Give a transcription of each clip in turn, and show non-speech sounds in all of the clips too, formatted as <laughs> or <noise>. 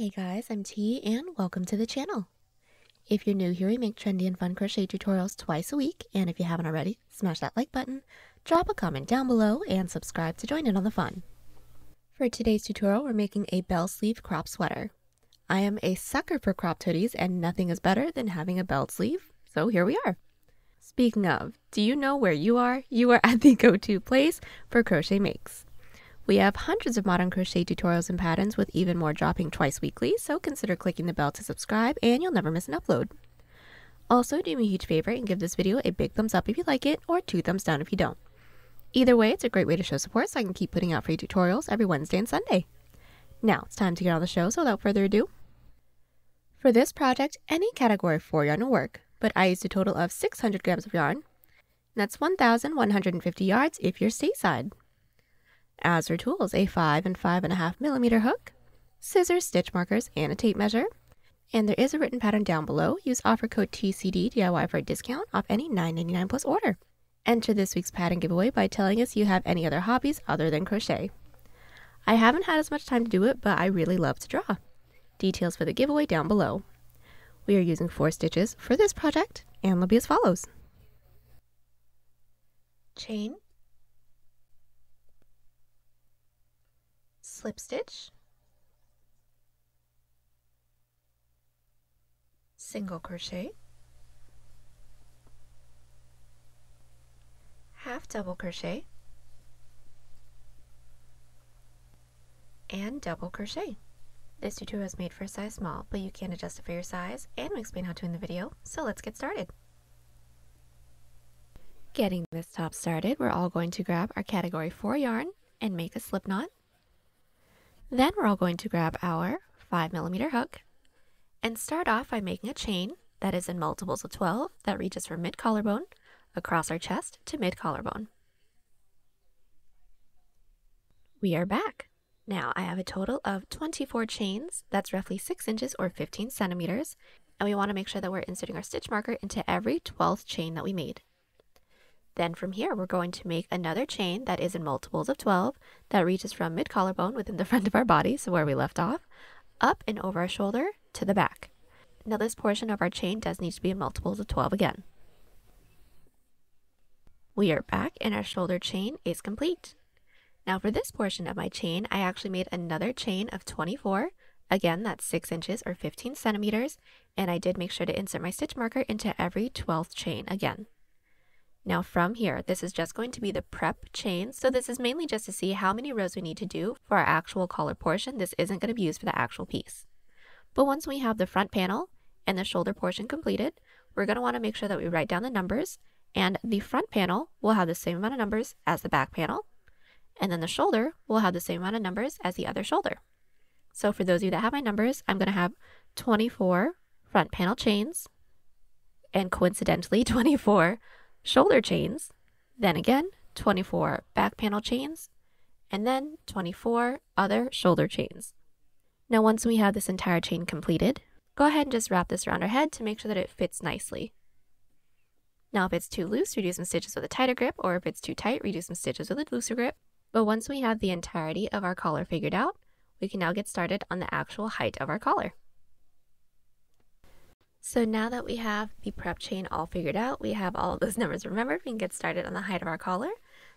Hey guys, I'm T and welcome to the channel. If you're new here, we make trendy and fun crochet tutorials twice a week, and if you haven't already, smash that like button, drop a comment down below, and subscribe to join in on the fun. For today's tutorial, we're making a bell sleeve crop sweater. I am a sucker for cropped hoodies, and nothing is better than having a bell sleeve, so here we are. Speaking of, do you know where you are? You are at the go-to place for crochet makes. We have hundreds of modern crochet tutorials and patterns with even more dropping twice weekly, so consider clicking the bell to subscribe and you'll never miss an upload. Also, do me a huge favor and give this video a big thumbs up if you like it or two thumbs down if you don't. Either way, it's a great way to show support so I can keep putting out free tutorials every Wednesday and Sunday. Now, it's time to get on the show, so without further ado. For this project, any category 4 yarn will work, but I used a total of 600 grams of yarn. That's 1,150 yards if you're stateside. As for tools, a 5 and 5.5 millimeter hook, scissors, stitch markers, and a tape measure. And there is a written pattern down below. Use offer code TCD DIY for a discount off any $9.99 plus order. Enter this week's pattern giveaway by telling us you have any other hobbies other than crochet. I haven't had as much time to do it, but I really love to draw. Details for the giveaway down below. We are using four stitches for this project, and they'll be as follows. Chain, slip stitch, single crochet, half double crochet, and double crochet. This tutorial is made for a size small, but you can adjust it for your size, and we explain how to in the video, so let's get started. Getting this top started, we're all going to grab our category 4 yarn and make a slip knot. Then we're all going to grab our 5 millimeter hook and start off by making a chain that is in multiples of 12 that reaches from mid collarbone across our chest to mid collarbone. We are back. Now I have a total of 24 chains, that's roughly 6 inches or 15 centimeters, and we want to make sure that we're inserting our stitch marker into every 12th chain that we made. Then from here, we're going to make another chain that is in multiples of 12 that reaches from mid collarbone within the <laughs> front of our body, so where we left off, up and over our shoulder to the back. Now this portion of our chain does need to be in multiples of 12 again. We are back and our shoulder chain is complete. Now for this portion of my chain, I actually made another chain of 24. Again, that's 6 inches or 15 centimeters, and I did make sure to insert my stitch marker into every 12th chain again. Now from here, this is just going to be the prep chain. So this is mainly just to see how many rows we need to do for our actual collar portion. This isn't going to be used for the actual piece. But once we have the front panel and the shoulder portion completed, we're going to want to make sure that we write down the numbers and the front panel will have the same amount of numbers as the back panel. And then the shoulder will have the same amount of numbers as the other shoulder. So for those of you that have my numbers, I'm going to have 24 front panel chains and coincidentally <laughs> 24 shoulder chains, then again 24 back panel chains, and then 24 other shoulder chains. Now once we have this entire chain completed, go ahead and just wrap this around our head to make sure that it fits nicely. Now if it's too loose, redo some stitches with a tighter grip, or if it's too tight, redo some stitches with a looser grip. But once we have the entirety of our collar figured out, we can now get started on the actual height of our collar. So now that we have the prep chain all figured out, we have all of those numbers remembered, we can get started on the height of our collar.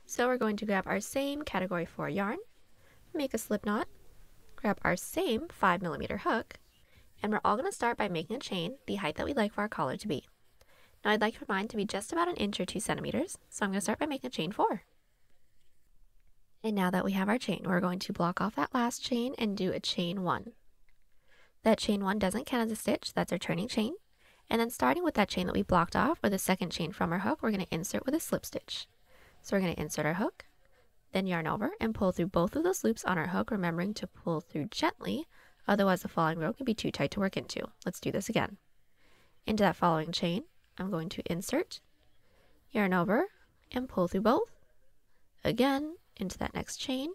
So we're going to grab our same category 4 yarn, make a slip knot, grab our same 5 millimeter hook, and we're all going to start by making a chain the height that we'd like for our collar to be. Now I'd like for mine to be just about an inch or 2 centimeters, so I'm going to start by making a chain 4. And now that we have our chain, we're going to block off that last chain and do a chain 1. That chain 1 doesn't count as a stitch, that's our turning chain. And then starting with that chain that we blocked off, or the second chain from our hook, we're going to insert with a slip stitch. So we're going to insert our hook, then yarn over and pull through both of those loops on our hook, remembering to pull through gently, otherwise the following row can be too tight to work into. Let's do this again. Into that following chain, I'm going to insert, yarn over, and pull through both. Again, into that next chain,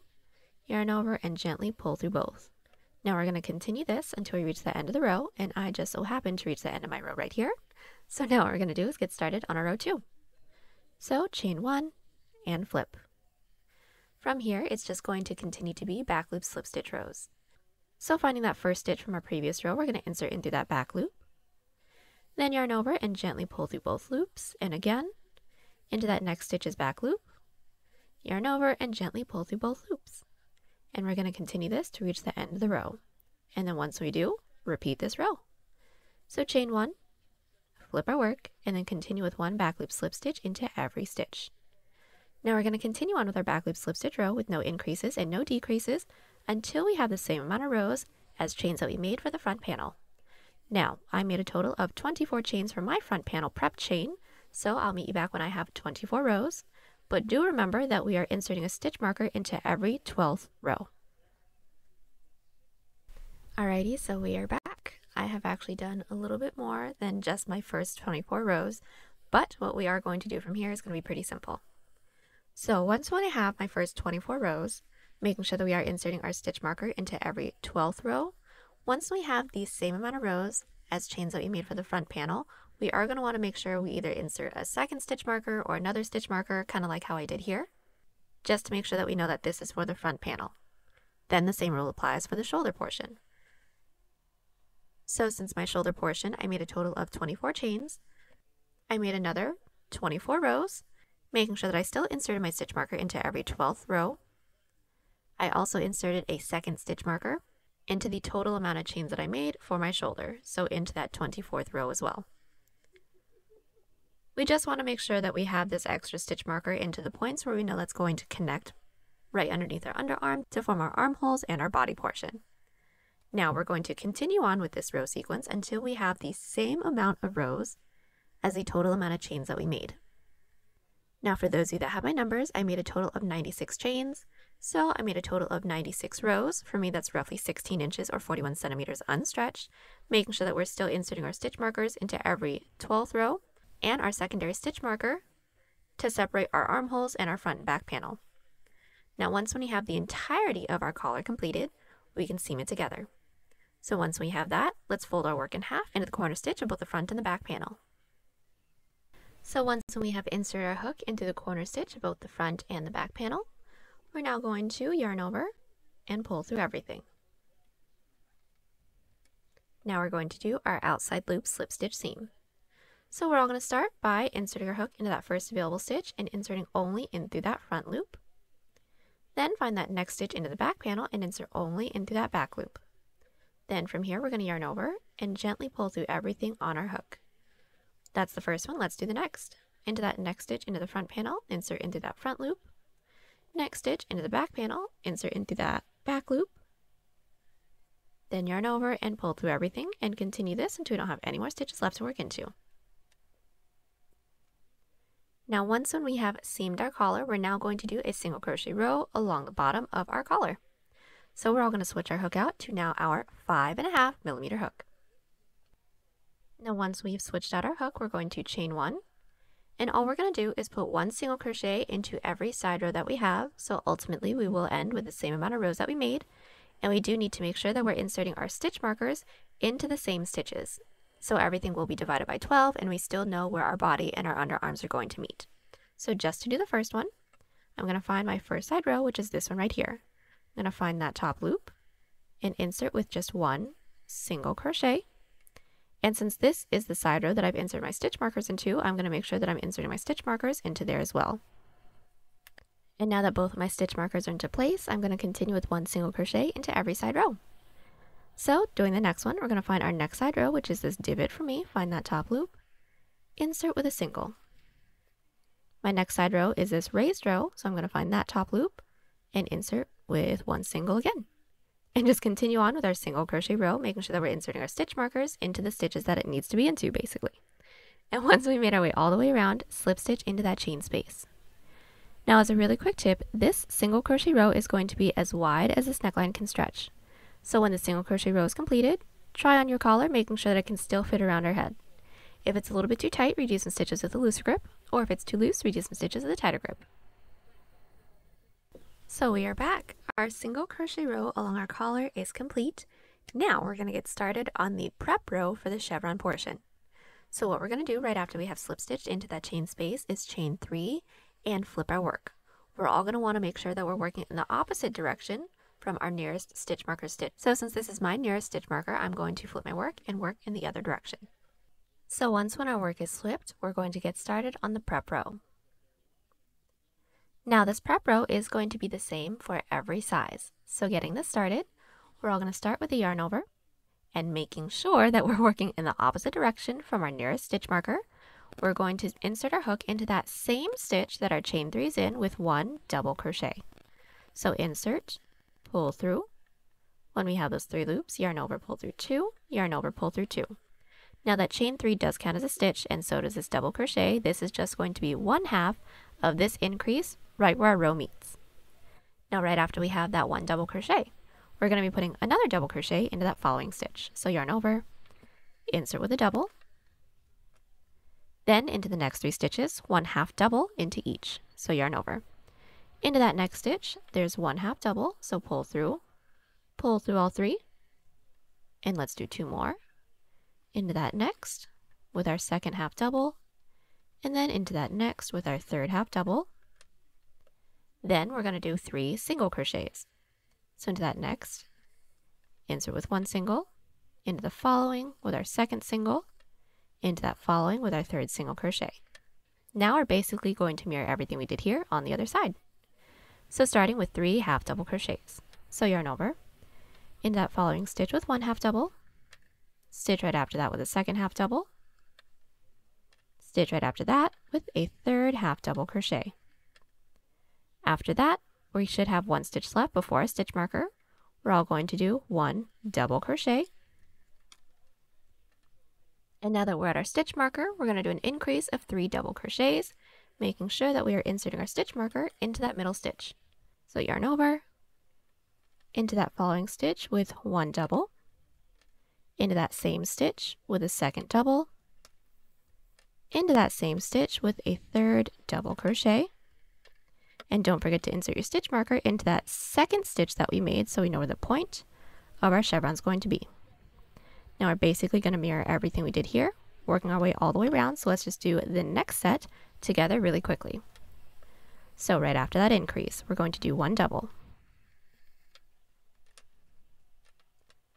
yarn over, and gently pull through both. Now we're going to continue this until we reach the end of the row, and I just so happen to reach the end of my row right here. So now what we're going to do is get started on our row two. So chain one and flip. From here, it's just going to continue to be back loop slip stitch rows. So finding that first stitch from our previous row, we're going to insert into that back loop. Then yarn over and gently pull through both loops, and again, into that next stitch's back loop, yarn over and gently pull through both loops. And we're going to continue this to reach the end of the row. And then once we do, repeat this row. So chain one, flip our work, and then continue with one back loop slip stitch into every stitch. Now we're going to continue on with our back loop slip stitch row with no increases and no decreases until we have the same amount of rows as chains that we made for the front panel. Now, I made a total of 24 chains for my front panel prep chain, so I'll meet you back when I have 24 rows, but do remember that we are inserting a stitch marker into every 12th row. Alrighty, so we are back. I have actually done a little bit more than just my first 24 rows, but what we are going to do from here is going to be pretty simple. So once when I have my first 24 rows, making sure that we are inserting our stitch marker into every 12th row, once we have the same amount of rows as chains that we made for the front panel, we are going to want to make sure we either insert a second stitch marker or another stitch marker, kind of like how I did here, just to make sure that we know that this is for the front panel. Then the same rule applies for the shoulder portion. So since my shoulder portion, I made a total of 24 chains, I made another 24 rows, making sure that I still inserted my stitch marker into every 12th row. I also inserted a second stitch marker into the total amount of chains that I made for my shoulder, so into that 24th row as well. We just want to make sure that we have this extra stitch marker into the points where we know that's going to connect right underneath our underarm to form our armholes and our body portion. Now we're going to continue on with this row sequence until we have the same amount of rows as the total amount of chains that we made. Now for those of you that have my numbers, I made a total of 96 chains, so I made a total of 96 rows. For me, that's roughly 16 inches or 41 centimeters unstretched, making sure that we're still inserting our stitch markers into every 12th row and our secondary stitch marker to separate our armholes and our front and back panel. Now once we have the entirety of our collar completed, we can seam it together. So once we have that, let's fold our work in half into the corner stitch of both the front and the back panel. So once we have inserted our hook into the corner stitch of both the front and the back panel, we're now going to yarn over and pull through everything. Now we're going to do our outside loop slip stitch seam. So we're all going to start by inserting our hook into that first available stitch and inserting only in through that front loop. Then find that next stitch into the back panel and insert only into that back loop. Then from here we're going to yarn over and gently pull through everything on our hook. That's the first one. Let's do the next. Into that next stitch into the front panel, insert into that front loop, Next stitch into the back panel, insert into that back loop, then yarn over and pull through everything and continue this until we don't have any more stitches left to work into. Now once when we have seamed our collar, we're now going to do a single crochet row along the bottom of our collar. So we're all going to switch our hook out to now our five and a half millimeter hook. Now once we've switched out our hook, we're going to chain one, and all we're going to do is put one single crochet into every side row that we have. So ultimately we will end with the same amount of rows that we made. And we do need to make sure that we're inserting our stitch markers into the same stitches. So everything will be divided by 12 and we still know where our body and our underarms are going to meet. So just to do the first one, I'm going to find my first side row, which is this one right here. I'm going to find that top loop and insert with just one single crochet and since this is the side row that I've inserted my stitch markers into, I'm going to make sure that I'm inserting my stitch markers into there as well. And now that both my stitch markers are into place, I'm going to continue with one single crochet into every side row. So doing the next one, we're going to find our next side row, which is this divot for me, find that top loop, insert with a single. My next side row is this raised row, so I'm going to find that top loop and insert with one single again and just continue on with our single crochet row, making sure that we're inserting our stitch markers into the stitches that it needs to be into, basically. And <laughs> once we made our way all the way around, slip stitch into that chain space. Now as a really quick tip, this single crochet row is going to be as wide as this neckline can stretch. So when the single crochet row is completed, try on your collar, making sure that it can still fit around our head. If it's a little bit too tight, reduce some stitches with a looser grip, or if it's too loose, reduce some stitches with a tighter grip. So we are back. Our single crochet row along our collar is complete. Now we're going to get started on the prep row for the chevron portion. So what we're going to do right after we have slip stitched into that chain space is chain three and flip our work. We're all going to want to make sure that we're working in the opposite direction from our nearest stitch marker stitch. So since this is my nearest stitch marker, I'm going to flip my work and work in the other direction. So once when our work is flipped, we're going to get started on the prep row. Now this prep row is going to be the same for every size. So getting this started, we're all going to start with a yarn over and making sure that we're <laughs> working in the opposite direction from our nearest stitch marker. We're going to insert our hook into that same stitch that our chain three is in with one double crochet. So insert, pull through. When we have those three loops, yarn over, pull through two, yarn over, pull through two. Now that chain three does count as a stitch and so does this double crochet. This is just going to be one half of this increase right where our row meets. Now right after we have that one double crochet, we're going to be putting another double crochet into that following stitch. So yarn over, insert with a double, then into the next three stitches, one half double into each. So yarn over. Into that next stitch, there's one half double, so pull through, pull through all three, and let's do two more. Into that next with our second half double, and then into that next with our third half double, then we're going to do three single crochets. So into that next, insert with one single, into the following with our second single, into that following with our third single crochet. Now we're basically going to mirror everything we did here on the other side. So starting with three half double crochets. So yarn over, into that following stitch with one half double, stitch right after that with a second half double, stitch right after that with a third half double crochet. After that, we should have one stitch left before our stitch marker. We're all going to do one double crochet. And now that we're at our stitch marker, we're going to do an increase of three double crochets, making sure that we are inserting our stitch marker into that middle stitch. So yarn over, into that following stitch with one double, into that same stitch with a second double, into that same stitch with a third double crochet, and don't forget to insert your stitch marker into that second stitch that we made so we know where the point of our chevron is going to be. Now we're basically going to mirror everything we did here, working our way all the way around. So let's just do the next set together really quickly. So right after that increase, we're going to do one double.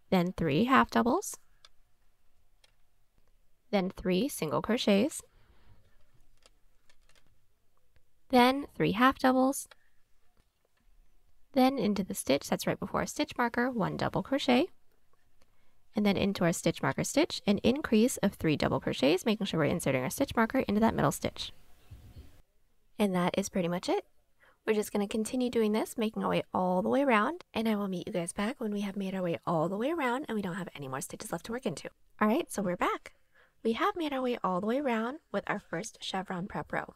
Then three half doubles. Then three single crochets then three half doubles, then into the stitch that's right before our stitch marker, one double crochet, and then into our stitch marker stitch, an increase of three double crochets, making sure we're inserting our stitch marker into that middle stitch. And that is pretty much it. We're just going to continue doing this, making our way all the way around, and I will meet you guys back when we have made our way all the way around and we don't have any more stitches left to work into. Alright, so we're back. We have made our way all the way around with our first chevron prep row.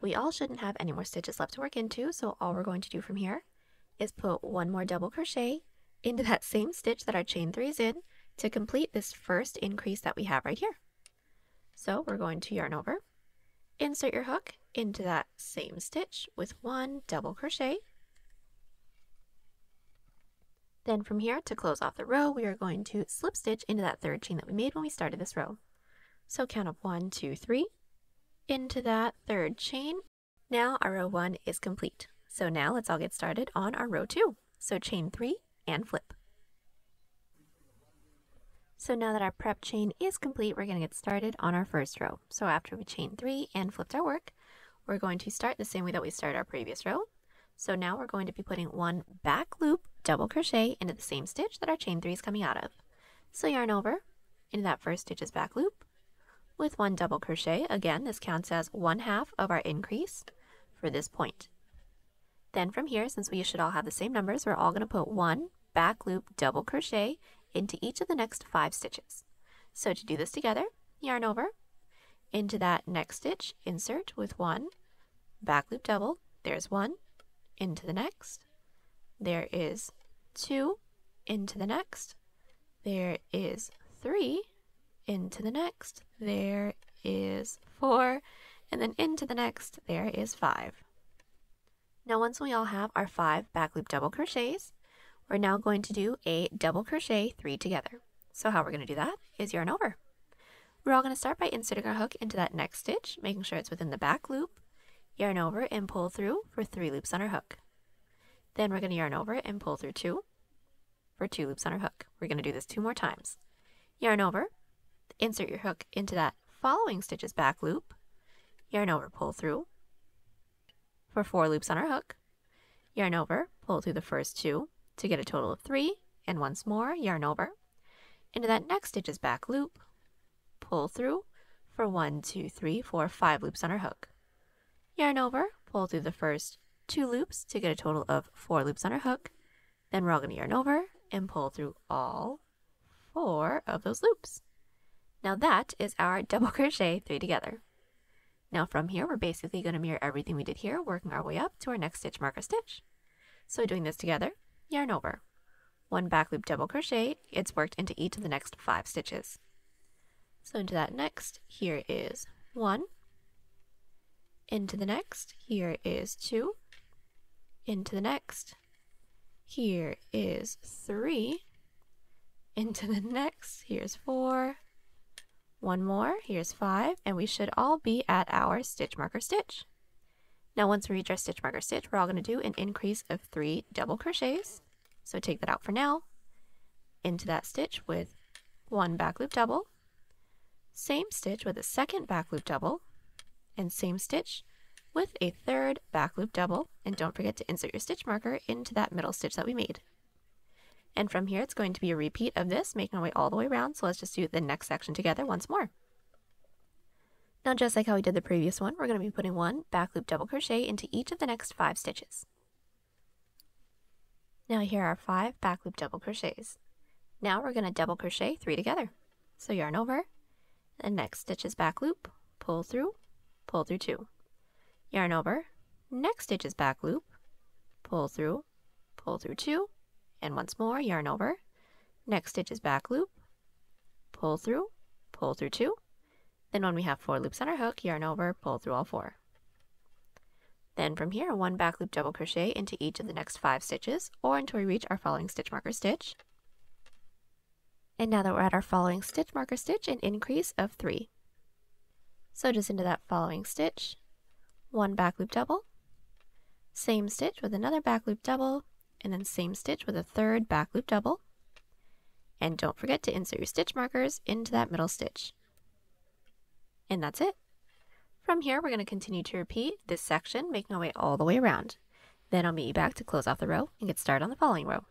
We all shouldn't have any more stitches left to work into, so all we're going to do from here is put one more double crochet into that same stitch that our chain three is in to complete this first increase that we have right here. So we're going to yarn over, insert your hook into that same stitch with one double crochet. Then from here to close off the row, we are going to slip stitch into that third chain that we made when we started this row. So count up one, two, three, into that third chain. Now our row one is complete. So now let's all get started on our row two. So chain three and flip. So now that our prep chain is complete, we're going to get started on our first row. So after we chain three and flipped our work, we're going to start the same way that we started our previous row. So now we're going to be putting one back loop double crochet into the same stitch that our chain three is coming out of. So yarn over into that first stitch's back loop, with one double crochet. Again, this counts as one half of our increase for this point. Then from here, since we should all have the same numbers, we're all going to put one back loop double crochet into each of the next five stitches. So to do this together, yarn over, into that next stitch, insert with one back loop double, there's one, into the next, there is two, into the next, there is three, into the next, there is four, and then into the next, there is five. Now once we all have our five back loop double crochets, we're now going to do a double crochet three together. So how we're going to do that is yarn over. We're all going to start by inserting our hook into that next stitch, making sure it's within the back loop, yarn over and pull through for three loops on our hook. Then we're going to yarn over and pull through two for two loops on our hook. We're going to do this two more times. Yarn over, insert your hook into that following stitch's back loop, yarn over, pull through for four loops on our hook, yarn over, pull through the first two to get a total of three, and once more, yarn over, into that next stitch's back loop, pull through for one, two, three, four, five loops on our hook. Yarn over, pull through the first two loops to get a total of four loops on our hook. Then we're all going to yarn over and pull through all four of those loops. Now that is our <laughs> double crochet three together. Now from here, we're basically going to mirror everything we did here, working our way up to our next stitch marker stitch. So doing this together, yarn over. One back loop double crochet, it's worked into each of the next five stitches. So into that next, here is one. Into the next, here is two. Into the next, here is three. Into the next, here's four. One more, here's five, and we should all be at our stitch marker stitch. Now once we reach our stitch marker stitch, we're all going to do an increase of three double crochets. So take that out for now. Into that stitch with one back loop double, same stitch with a second back loop double, and same stitch with a third back loop double, and don't forget to insert your stitch marker into that middle stitch that we made. And from here, it's going to be a repeat of this, making our way all the way around. So let's just do the next section together once more. Now, just like how we did the previous one, we're going to be putting one back loop double crochet into each of the next five stitches. Now here are five back loop double crochets. Now we're going to double crochet three together. So yarn over, the next stitch is back loop, pull through, pull through two. Yarn over, next stitch is back loop, pull through, pull through two, and once more, yarn over. Next stitch is back loop, pull through, pull through two. Then when we have four loops on our hook, yarn over, pull through all four. Then from here, one back loop double crochet into each of the next five stitches, or until we reach our following stitch marker stitch. And now that we're at our following stitch marker stitch, an increase of three. So just into that following stitch, one back loop double, same stitch with another back loop double, and then same stitch with a third back loop double. And don't forget to insert your stitch markers into that middle stitch. And that's it. From here, we're going to continue to repeat this section, making our way all the way around. Then I'll meet you back to close off the row and get started on the following row.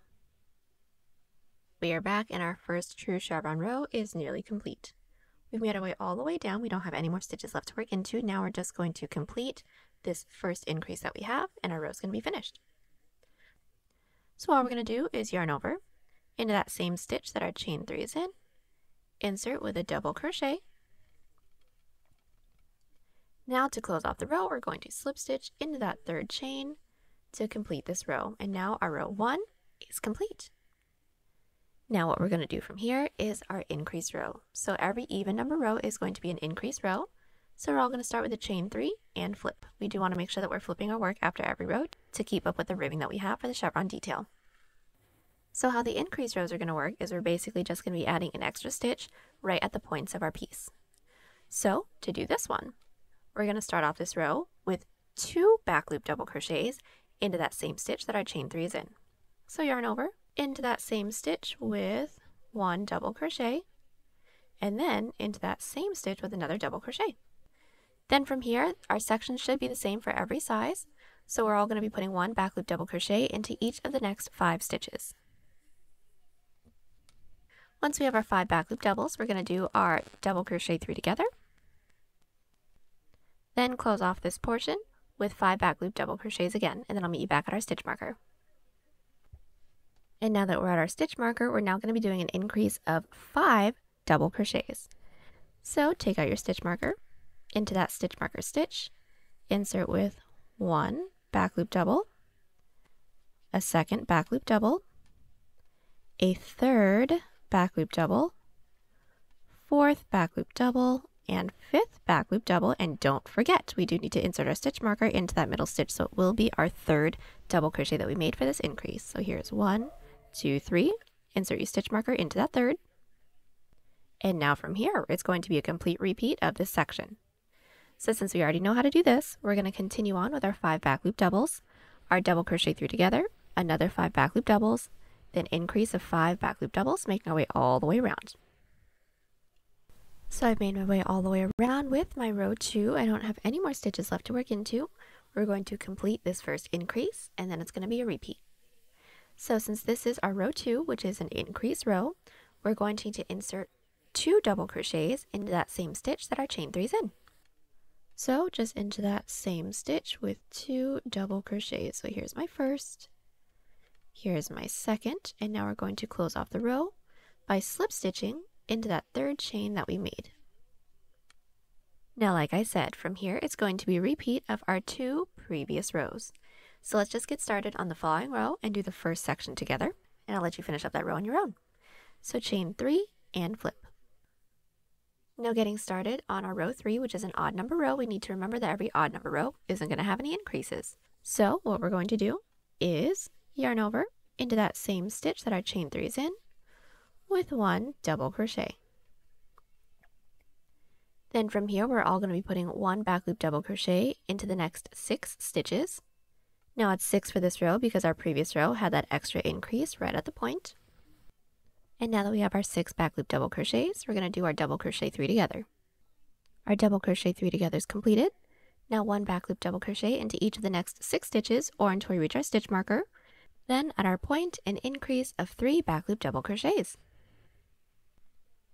We are back and our first true chevron row is nearly complete. We've made our way all the way down. We don't have any more stitches left to work into. Now we're just going to complete this first increase that we have and our row is going to be finished. So all we're going to do is yarn over into that same stitch that our chain three is in, insert with a double crochet. Now to close off the row, we're going to slip stitch into that third chain to complete this row. And now our row one is complete. Now what we're going to do from here is our increase row. So every even number row is going to be an increase row. So we're all going to start with a chain three and flip. We do want to make sure that we're flipping our work after every row to keep up with the ribbing that we have for the chevron detail. So how the increase rows are going to work is we're basically just going to be adding an extra stitch right at the points of our piece. So to do this one, we're going to start off this row with two back loop double crochets into that same stitch that our chain three is in. So yarn over into that same stitch with one double crochet and then into that same stitch with another double crochet. Then from here, our sections should be the same for every size. So we're all going to be putting one back loop double crochet into each of the next five stitches. Once we have our five back loop doubles, we're going to do our double crochet three together. Then close off this portion with five back loop double crochets again, and then I'll meet you back at our stitch marker. And now that we're at our stitch marker, we're now going to be doing an increase of five double crochets. So take out your stitch marker, into that stitch marker stitch, insert with one back loop double, a second back loop double, a third back loop double, fourth back loop double, and fifth back loop double. And don't forget, we do need to insert our stitch marker into that middle stitch. So it will be our third double crochet that we made for this increase. So here's one, two, three. Insert your stitch marker into that third. And now from here, it's going to be a complete repeat of this section. So since we already know how to do this, we're going to continue on with our five back loop doubles, our double crochet three together, another five back loop doubles, then increase of five back loop doubles, making our way all the way around. So I've made my way all the way around with my row two. I don't have any more stitches left to work into. We're going to complete this first increase and then it's going to be a repeat. So since this is our row two, which is an increase row, we're going to need to insert two double crochets into that same stitch that our chain three is in. So just into that same stitch with two double crochets. So here's my first, here's my second, and now we're going to close off the row by slip stitching into that third chain that we made. Now, like I said, from here it's going to be a repeat of our two previous rows. So let's just get started on the following row and do the first section together, and I'll let you finish up that row on your own. So chain three and flip. Now getting started on our row three, which is an odd number row, we need to remember that every odd number row isn't going to have any increases. So what we're going to do is yarn over into that same stitch that our chain three is in with one double crochet. Then from here, we're all going to be putting one back loop double crochet into the next six stitches. Now it's six for this row because our previous row had that extra increase right at the point. And now that we have our six back loop double crochets, we're going to do our double crochet three together. Our double crochet three together is completed. Now one back loop double crochet into each of the next six stitches or until we reach our stitch marker. Then at our point, an increase of three back loop double crochets.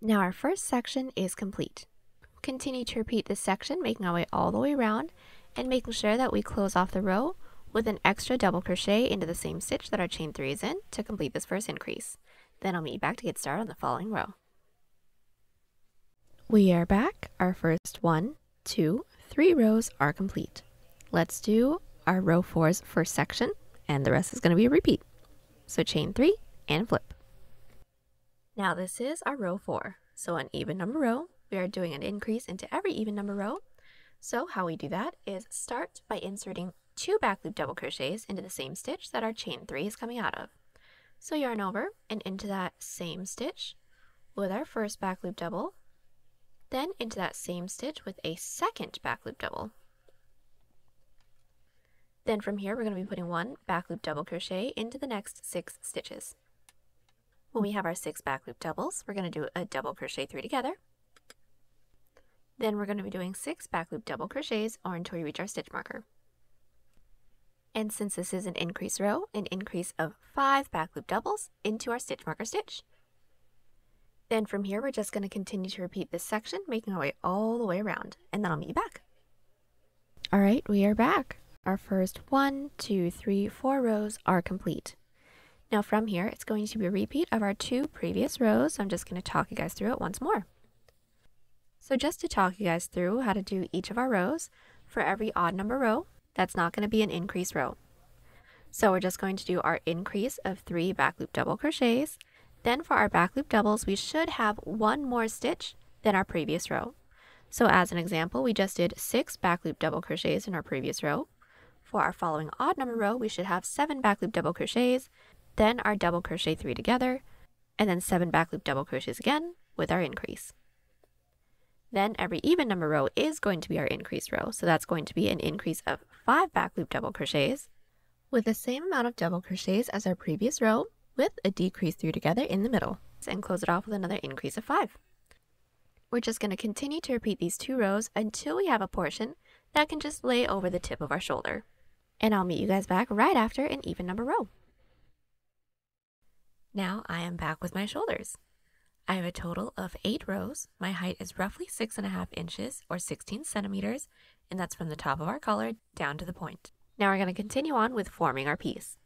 Now our first section is complete. Continue to repeat this section, making our way all the way around and making sure that we close off the row with an extra double crochet into the same stitch that our chain three is in to complete this first increase. Then I'll meet you back to get started on the following row. We are back. Our first one, two, three rows are complete. Let's do our row four's first section, and the rest is going to be a repeat. So chain three and flip. Now this is our row four. So an even number row, we are doing an increase into every even number row. So how we do that is start by inserting two back loop double crochets into the same stitch that our chain three is coming out of. So yarn over and into that same stitch with our first back loop double, then into that same stitch with a second back loop double. Then from here, we're going to be putting one back loop double crochet into the next six stitches. When we have our six back loop doubles, we're going to do a double crochet three together. Then we're going to be doing six back loop double crochets or until we reach our stitch marker. And since this is an increase row, an increase of five back loop doubles into our stitch marker stitch. Then from here, we're just going to continue to repeat this section, making our way all the way around, and then I'll meet you back. All right, we are back. Our first one, two, three, four rows are complete. Now from here, it's going to be a repeat of our two previous rows. I'm just going to talk you guys through it once more. So just to talk you guys through how to do each of our rows, for every odd number row, that's not going to be an increase row. So we're just going to do our increase of three back loop double crochets. Then for our back loop doubles, we should have one more stitch than our previous row. So as an example, we just did six back loop double crochets in our previous row. For our following odd number row, we should have seven back loop double crochets, then our double crochet three together, and then seven back loop double crochets again with our increase. Then every even number row is going to be our increase row. So that's going to be an increase of five back loop double crochets with the same amount of double crochets as our previous row with a decrease through together in the middle and close it off with another increase of five. We're just going to continue to repeat these two rows until we have a portion that can just lay over the tip of our shoulder. And I'll meet you guys back right after an even number row. Now I am back with my shoulders. I have a total of eight rows. My height is roughly six and a half inches or 16 centimeters, and that's from the top of our collar down to the point. Now we're going to continue on with forming our piece.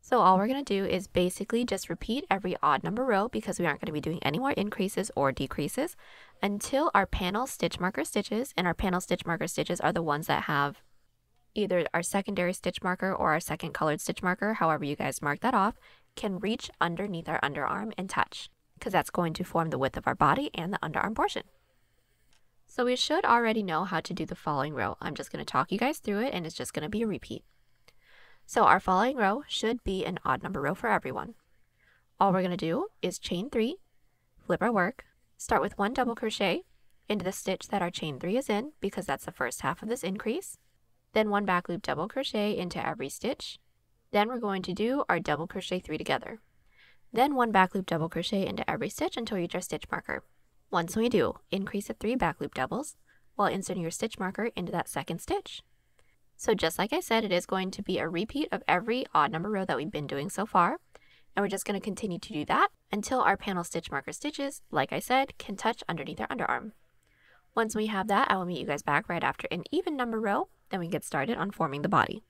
So all we're going to do is basically just repeat every odd number row because we aren't going to be doing any more increases or decreases until our panel stitch marker stitches, and our panel stitch marker stitches are the ones that have either our secondary stitch marker or our second colored stitch marker, however you guys mark that off, can reach underneath our underarm and touch because that's going to form the width of our body and the underarm portion. So we should already know how to do the following row. I'm just going to talk you guys through it and it's just going to be a repeat. So our following row should be an odd number row for everyone. All we're going to do is chain three, flip our work, start with one double crochet into the stitch that our chain three is in because that's the first half of this increase, then one back loop double crochet into every stitch, Then we're going to do our double crochet three together. Then one back loop double crochet into every stitch until you reach our stitch marker. Once we do, increase at three back loop doubles while inserting your stitch marker into that second stitch. So just like I said, it is going to be a repeat of every odd number row that we've been doing so far. And we're just going to continue to do that until our panel stitch marker stitches, like I said, can touch underneath our underarm. Once we have that, I will meet you guys back right after an even number row, then we get started on forming the body.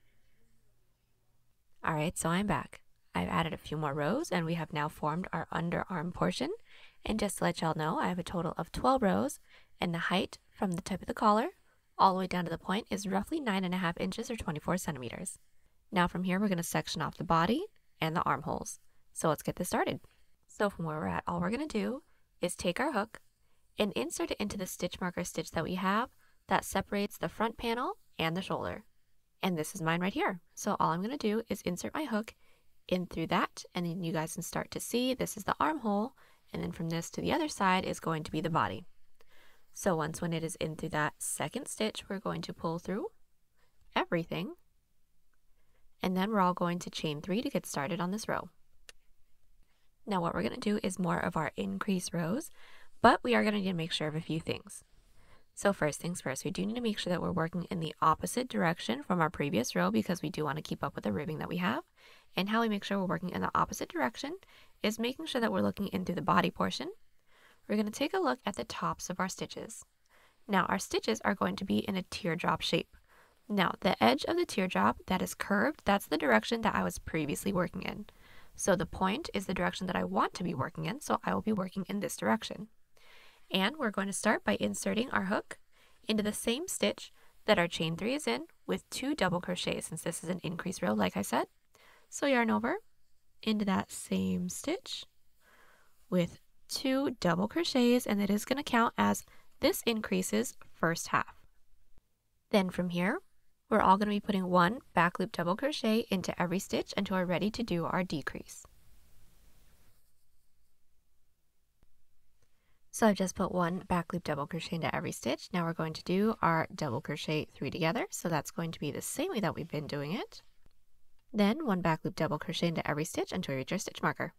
Alright, so I'm back. I've added a few more rows and we have now formed our underarm portion. And just to let y'all know, I have a total of 12 rows and the height from the tip of the collar all the way down to the point is roughly 9.5 inches or 24 centimeters. Now from here, we're going to section off the body and the armholes. So let's get this started. So from where we're at, all we're going to do is take our hook and insert it into the stitch marker stitch that we have that separates the front panel and the shoulder. And this is mine right here. So all I'm going to do is insert my hook in through that and then you guys can start to see this is the armhole and then from this to the other side is going to be the body. So once when it is in through that second stitch we're going to pull through everything and then we're all going to chain three to get started on this row. Now what we're going to do is more of our increase rows but we are going to need to make sure of a few things. So first things first, we do need to make sure that we're working in the opposite direction from our previous row because we do want to keep up with the ribbing that we have. And how we make sure we're working in the opposite direction is making sure that we're looking into the body portion. We're going to take a look at the tops of our stitches. Now our stitches are going to be in a teardrop shape. Now the edge of the teardrop that is curved, that's the direction that I was previously working in. So the point is the direction that I want to be working in, so I will be working in this direction. And we're going to start by inserting our hook into the same stitch that our chain three is in with two double crochets since this is an increase row like I said. So yarn over into that same stitch with two double crochets and it is going to count as this increases first half. Then from here, we're all going to be putting one back loop double crochet into every stitch until we're ready to do our decrease. So I've just put one back loop double crochet into every stitch. Now we're going to do our double crochet three together. So that's going to be the same way that we've been doing it. Then one back loop double crochet into every stitch until we reach our stitch marker.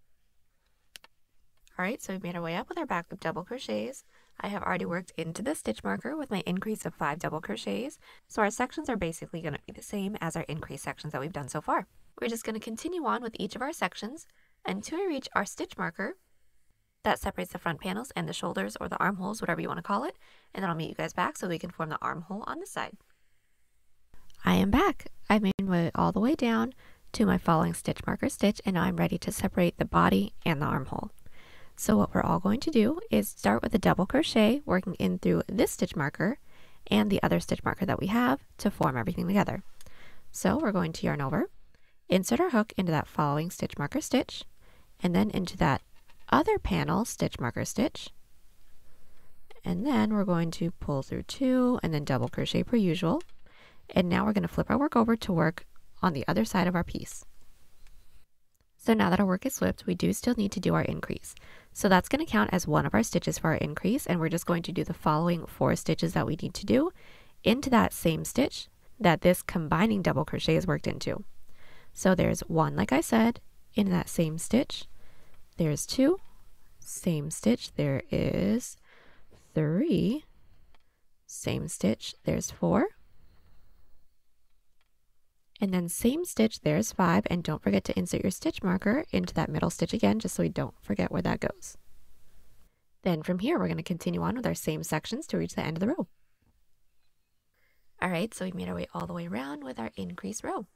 Alright, so we've made our way up with our back loop double crochets. I have already worked into the stitch marker with my increase of five double crochets. So our sections are basically going to be the same as our increase sections that we've done so far. We're just going to continue on with each of our sections until we reach our stitch marker that separates the front panels and the shoulders or the armholes, whatever you want to call it. And then I'll meet you guys back so we can form the armhole on the side. I am back. I made my way all the way down to my following stitch marker stitch and now I'm ready to separate the body and the armhole. So what we're all going to do is start with a double crochet working in through this stitch marker and the other stitch marker that we have to form everything together. So we're going to yarn over, insert our hook into that following stitch marker stitch, and then into that other panel stitch marker stitch. And then we're going to pull through two and then double crochet per usual. And now we're going to flip our work over to work on the other side of our piece. So now that our work is flipped, we do still need to do our increase. So that's going to count as one of our stitches for our increase, and we're just going to do the following four stitches that we need to do into that same stitch that this combining double crochet is worked into. So there's one, like I said, in that same stitch, there's two. Same stitch. There is three. Same stitch. There's four. And then same stitch, there's five. And don't forget to insert your stitch marker into that middle stitch again, just so we don't forget where that goes. Then from here, we're going to continue on with our same sections to reach the end of the row. All right, so we've made our way all the way around with our increase row.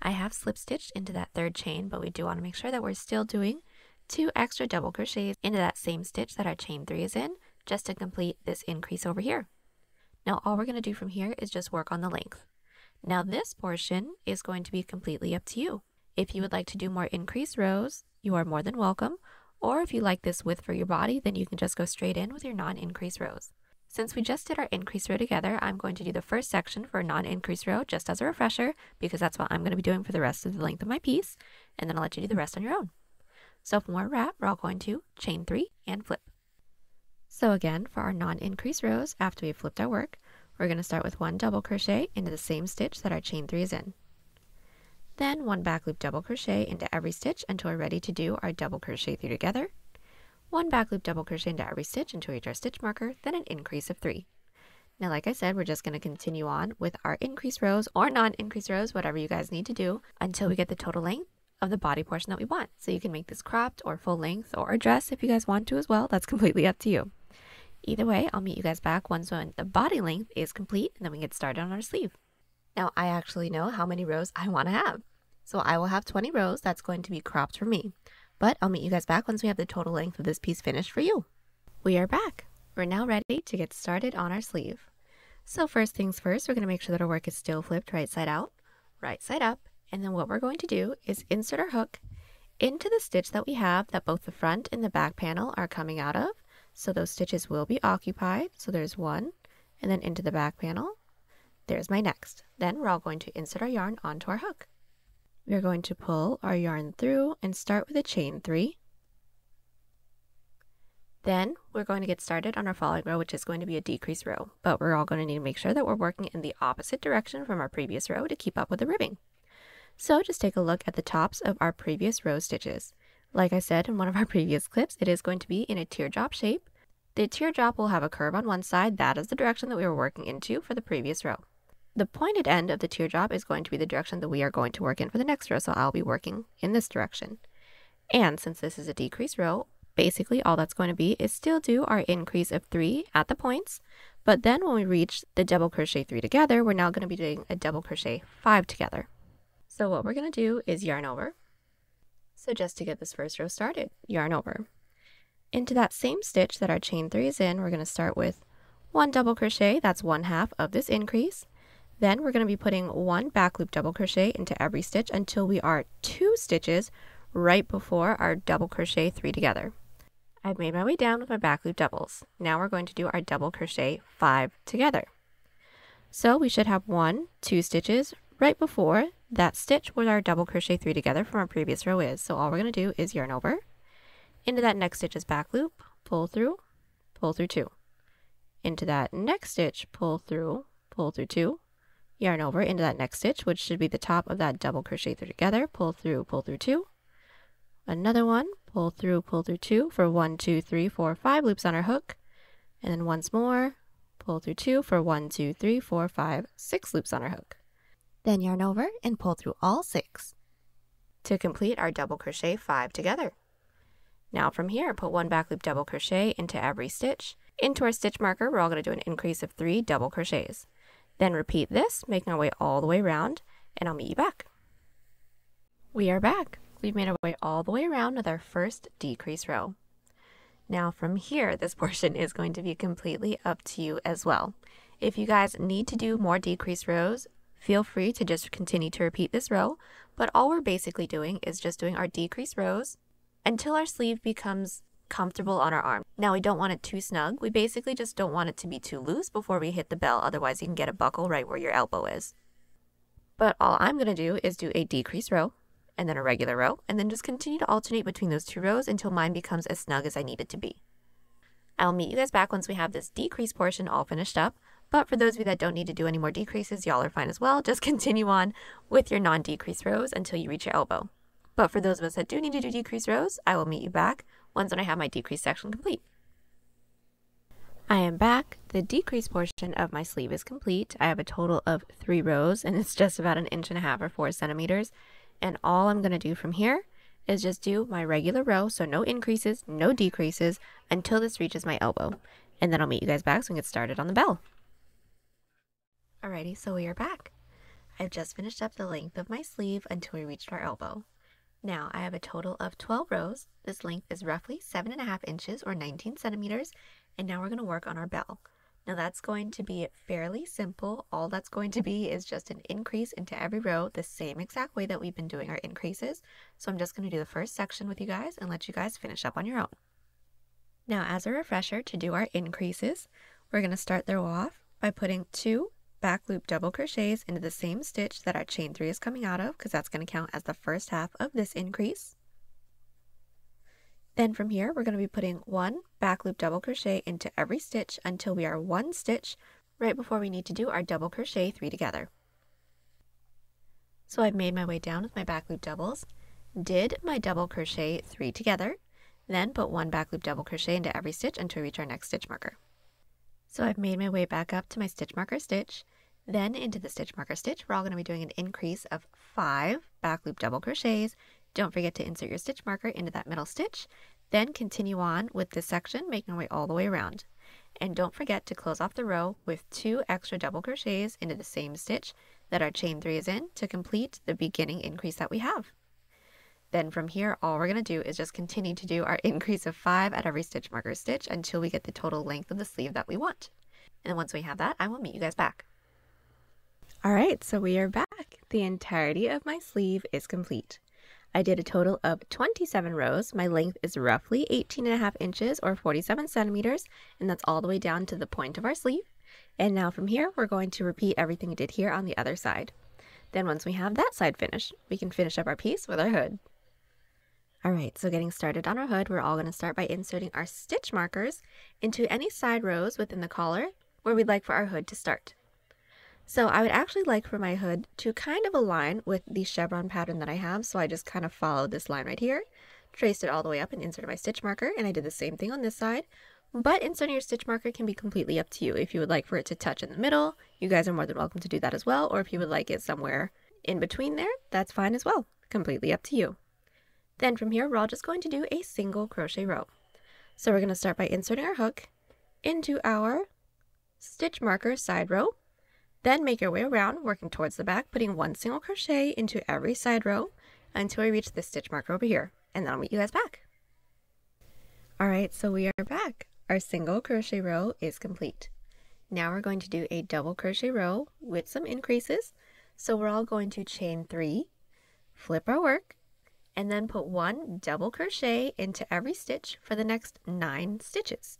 I have slip stitched into that third chain, but we do want to make sure that we're still doing two extra double crochets into that same stitch that our chain three is in just to complete this increase over here. Now all we're going to do from here is just work on the length. Now this portion is going to be completely up to you. If you would like to do more increase rows, you are more than welcome, or if you like this width for your body, then you can just go straight in with your non-increase rows. Since we just did our increase row together, I'm going to do the first section for a non-increase row just as a refresher because that's what I'm going to be doing for the rest of the length of my piece, and then I'll let you do the rest on your own. So from we're at, we're all going to chain three and flip. So again, for our non-increase rows, after we've flipped our work, we're going to start with one double crochet into the same stitch that our chain three is in. then one back loop double crochet into every stitch until we're ready to do our double crochet three together, one back loop double crochet into every stitch until we reach our stitch marker, then an increase of three. Now, like I said, we're just going to continue on with our increase rows or non-increase rows, whatever you guys need to do, until we get the total length of the body portion that we want. So you can make this cropped or full length or a dress if you guys want to as well. That's completely up to you. Either way, I'll meet you guys back once when the body length is complete and then we get started on our sleeve. Now, I actually know how many rows I want to have. So I will have 20 rows. That's going to be cropped for me. But I'll meet you guys back once we have the total length of this piece finished for you. We are back. We're now ready to get started on our sleeve. So first things first, we're going to make sure that our work is still flipped right side out, right side up, and then what we're going to do is insert our hook into the stitch that we have that both the front and the back panel are coming out of. So those stitches will be occupied. So there's one, and then into the back panel. There's my next. Then we're all going to insert our yarn onto our hook. We're going to pull our yarn through and start with a chain three. Then we're going to get started on our following row, which is going to be a decrease row, but we're all going to need to make sure that we're working in the opposite direction from our previous row to keep up with the ribbing. So just take a look at the tops of our previous row stitches. Like I said in one of our <laughs> previous clips, it is going to be in a teardrop shape. The teardrop will have a curve on one side. That is the direction that we were working into for the previous row. The pointed end of the teardrop is going to be the direction that we are going to work in for the next row, so I'll be working in this direction. And since this is a decrease row, basically all that's going to be is still do our increase of three at the points, but then when we reach the double crochet three together, we're now going to be doing a double crochet five together. So what we're going to do is yarn over. So just to get this first row started, yarn over. Into that same stitch that our chain three is in, we're going to start with one double crochet, that's one half of this increase. Then we're going to be putting one back loop double crochet into every stitch until we are two stitches right before our double crochet three together. I've made my way down with my back loop doubles. Now we're going to do our double crochet five together. So we should have one, two stitches right before that stitch where our double crochet three together from our previous row is. So all we're going to do is yarn over. Into that next stitch is back loop, pull through, pull through two. Into that next stitch, pull through, pull through two, yarn over into that next stitch, which should be the top of that double crochet three together, pull through, pull through two, another one, pull through, pull through two for one, two, three, four, five loops on our hook, and then once more, pull through two for one, two, three, four, five, six loops on our hook. Then yarn over and pull through all six to complete our double crochet five together. Now from here, put one back loop double crochet into every stitch. Into our stitch marker, we're all going to do an increase of three double crochets. Then repeat this, making our way all the way around, and I'll meet you back. We are back. We've made our way all the way around with our first decrease row. Now from here, this <laughs> portion is going to be completely up to you as well. If you guys need to do more decrease rows, feel free to just continue to repeat this row, but all we're basically doing is just doing our decrease rows until our sleeve becomes comfortable on our arm. Now we don't want it too snug. We basically just don't want it to be too loose before we hit the bell. Otherwise you can get a buckle right where your elbow is. But all I'm going to do is do a decrease row and then a regular row, and then just continue to alternate between those two rows until mine becomes as snug as I need it to be. I'll meet you guys back once we have this decrease portion all finished up, but for those of you that don't need to do any more decreases, y'all are fine as well. Just <laughs> continue on with your non-decrease rows until you reach your elbow. But for those of us that do need to do decrease rows, I will meet you back once when I have my decrease section complete. I am back. The decrease portion of my sleeve is complete. I have a total of three rows and <laughs> it's just about an inch and a half or four centimeters. And all I'm going to do from here is just do my regular row, so no increases, no decreases, until this reaches my elbow. And then I'll meet you guys back so we can get started on the bell. Alrighty, so we are back. I've just finished up the length of my sleeve until we reached our elbow. Now I have a total of 12 rows. This length is roughly 7.5 inches or 19 centimeters, and now we're going to work on our bell. Now that's going to be fairly simple. All that's going to be is just an increase into every row the same exact way that we've been doing our increases. So I'm just going to do the first section with you guys and let you guys finish up on your own. Now as a refresher to do our increases, we're going to start the row off by putting two back loop double crochets into the same stitch that our chain three is coming out of because that's going to count as the first half of this increase. Then from here, we're going to be putting one back loop double crochet into every stitch until we are one stitch right before we need to do our double crochet three together. So I've made my way down with my back loop doubles, did my double crochet three together, then put one back loop double crochet into every stitch until we reach our next stitch marker. So I've made my way back up to my stitch marker stitch, then into the stitch marker stitch, we're all going to be doing an increase of five back loop double crochets. Don't forget to insert your stitch marker into that middle stitch, then continue on with this section, making our way all the way around. And don't forget to close off the row with two extra double crochets into the same stitch that our chain three is in to complete the beginning increase that we have. Then from here, all we're going to do is just continue to do our <laughs> increase of five at every stitch marker stitch until we get the total length of the sleeve that we want. And once we have that, I will meet you guys back. All right, so we are back. The entirety of my sleeve is complete. I did a total of 27 rows. My length is roughly 18 and a half inches or 47 centimeters, and that's all the way down to the point of our sleeve. And now from here, we're going to repeat everything we did here on the other side. Then once we have that side finished, we can finish up our piece with our hood. All right, so getting started on our hood, we're all going to start by inserting our stitch markers into any side rows within the collar where we'd like for our hood to start. So I would actually like for my hood to kind of align with the chevron pattern that I have. So I just kind of followed this line right here, traced it all the way up and inserted my stitch marker. And I did the same thing on this side. But inserting your stitch marker can be completely up to you. If you would like for it to touch in the middle, you guys are more than welcome to do that as well. Or if you would like it somewhere in between there, that's fine as well. Completely up to you. Then from here, we're all just going to do a single crochet row. So we're going to start by inserting our hook into our stitch marker side row. Then make your way around, working towards the back, putting one single crochet into every side row until we reach this stitch marker over here. And then I'll meet you guys back. All right, so we are back. Our single crochet row is complete. Now we're going to do a double crochet row with some increases. So we're all going to chain three, flip our work, and then put one double crochet into every stitch for the next nine stitches.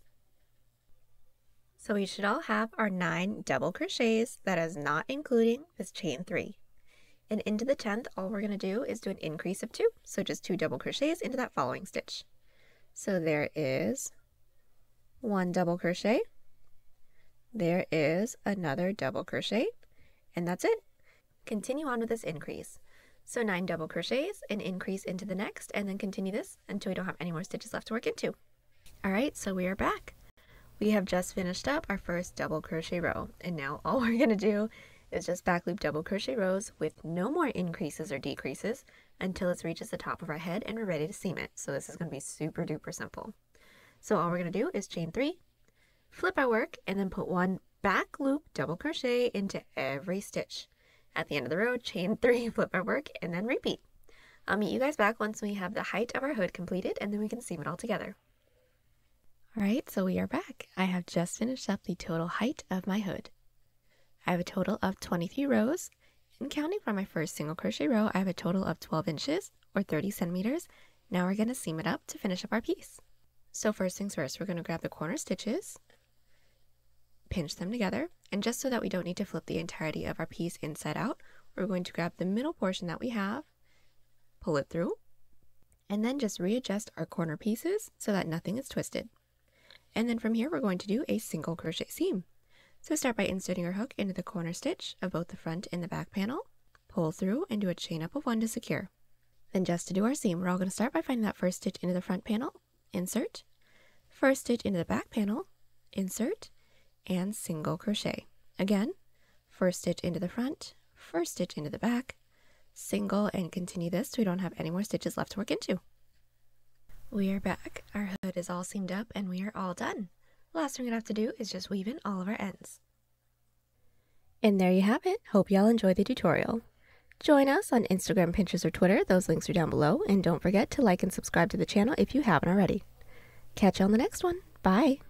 So we should all have our nine double crochets, that is not including this chain three. And into the 10th, all we're going to do is do an increase of two. So just two double crochets into that following stitch. So there is one double crochet. There is another double crochet. And that's it. Continue on with this increase. So nine double crochets, an increase into the next, and then continue this until we don't have any more stitches left to work into. All right, so we are back. We have just finished up our first double crochet row, and now all <laughs> we're gonna do is just back loop double crochet rows with no more increases or decreases until it reaches the top of our head and we're ready to seam it. So this is gonna be super duper simple. So all we're gonna do is chain three, flip our work, and then put one back loop double crochet into every stitch. At the end of the row, chain <laughs> three, flip our work, and then repeat. I'll meet you guys back once we have the height of our hood completed and then we can seam it all together. All right, so we are back. I have just finished up the total height of my hood. I have a total of 23 rows, and counting from my first single crochet row, I have a total of 12 inches or 30 centimeters. Now we're going to seam it up to finish up our piece. So first things first, we're going to grab the corner stitches pinch them together. And just so that we don't need to flip the entirety of our piece inside out, we're going to grab the middle portion that we have, pull it through, and then just readjust our corner pieces so that nothing is twisted. And then from here, we're going to do a single crochet seam. So start by inserting our hook into the corner stitch of both the front and the back panel, pull through and do a chain up of one to secure. Then just to do our seam, we're all going to start by finding that first stitch into the front panel, insert, first stitch into the back panel, insert, and single crochet. Again, first stitch into the front, first stitch into the back, single, and continue this so we don't have any more stitches left to work into. We are back. Our hood is all seamed up and we are all done. Last thing we have to do is just weave in all of our ends. And there you have it. Hope y'all enjoyed the tutorial. Join us on Instagram, Pinterest, or Twitter. Those links are down below. And don't forget to like and subscribe to the channel if you haven't already. Catch you on the next one. Bye.